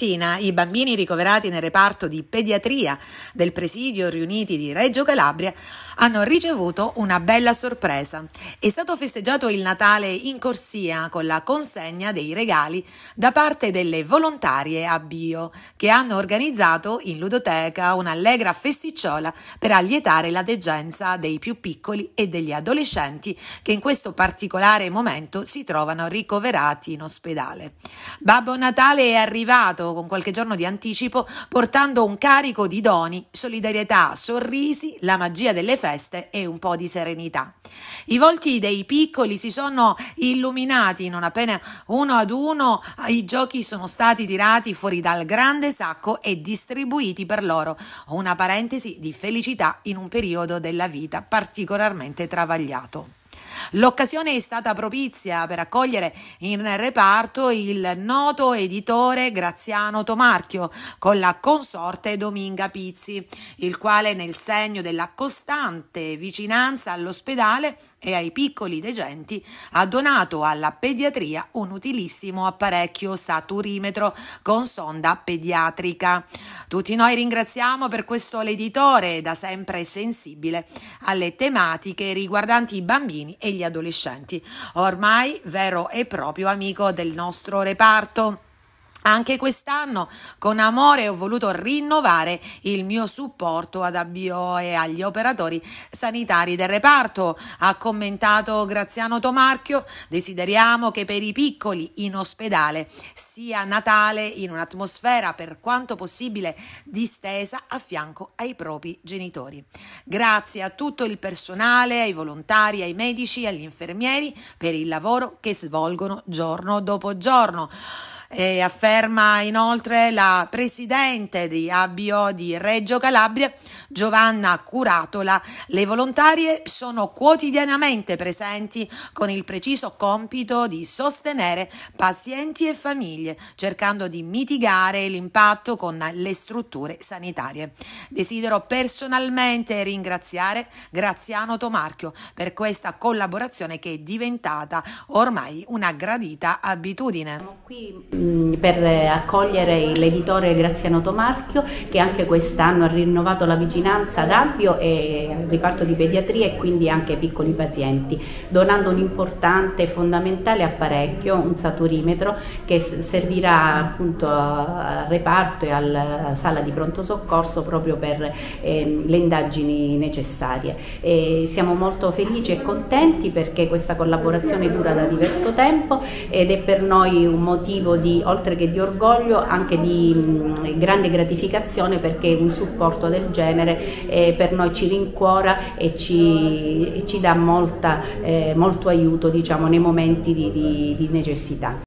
Tina, i bambini ricoverati nel reparto di pediatria del presidio riuniti di Reggio Calabria hanno ricevuto una bella sorpresa. È stato festeggiato il Natale in corsia con la consegna dei regali da parte delle volontarie a Bio che hanno organizzato in ludoteca un'allegra festicciola per allietare la degenza dei più piccoli e degli adolescenti che in questo particolare momento si trovano ricoverati in ospedale. Babbo Natale è arrivato con qualche giorno di anticipo, portando un carico di doni, solidarietà, sorrisi, la magia delle feste e un po' di serenità. I volti dei piccoli si sono illuminati non appena uno ad uno i giochi sono stati tirati fuori dal grande sacco e distribuiti per loro, una parentesi di felicità in un periodo della vita particolarmente travagliato. L'occasione è stata propizia per accogliere in reparto il noto editore Graziano Tomarchio con la consorte Dominga Pizzi, il quale nel segno della costante vicinanza all'ospedale e ai piccoli degenti ha donato alla pediatria un utilissimo apparecchio saturimetro con sonda pediatrica. Tutti noi ringraziamo per questo l'editore da sempre sensibile alle tematiche riguardanti i bambini e gli adolescenti, ormai vero e proprio amico del nostro reparto. Anche quest'anno con amore ho voluto rinnovare il mio supporto ad ABO e agli operatori sanitari del reparto. Ha commentato Graziano Tomarchio, desideriamo che per i piccoli in ospedale sia Natale in un'atmosfera per quanto possibile distesa a fianco ai propri genitori. Grazie a tutto il personale, ai volontari, ai medici, agli infermieri per il lavoro che svolgono giorno dopo giorno. E afferma inoltre la presidente di ABO di Reggio Calabria, Giovanna Curatola. Le volontarie sono quotidianamente presenti con il preciso compito di sostenere pazienti e famiglie, cercando di mitigare l'impatto con le strutture sanitarie. Desidero personalmente ringraziare Graziano Tomarchio per questa collaborazione che è diventata ormai una gradita abitudine. Qui Per accogliere l'editore Graziano Tomarchio che anche quest'anno ha rinnovato la vicinanza ad Abbio e al riparto di pediatria e quindi anche ai piccoli pazienti, donando un importante e fondamentale apparecchio, un saturimetro che servirà appunto al reparto e alla sala di pronto soccorso proprio per eh, le indagini necessarie. E siamo molto felici e contenti perché questa collaborazione dura da diverso tempo ed è per noi un motivo di di, oltre che di orgoglio, anche di mh, grande gratificazione perché un supporto del genere eh, per noi ci rincuora e ci, ci dà molta, eh, molto aiuto diciamo, nei momenti di, di, di necessità.